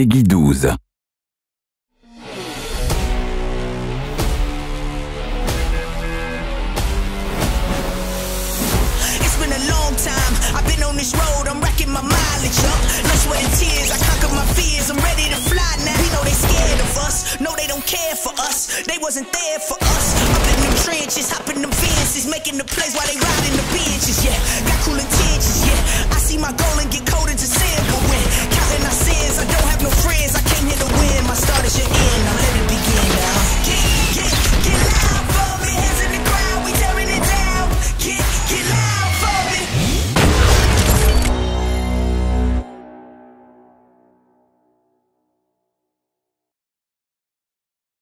Peggy 12. It's been a long time. I've been on this road. I'm racking my mileage up. No sweat and tears. I conquered my fears. I'm ready to fly now. We know they scared of us. No, they don't care for us. They wasn't there for us. Up in them trenches, hopping them fences, making the plays while they riding the benches.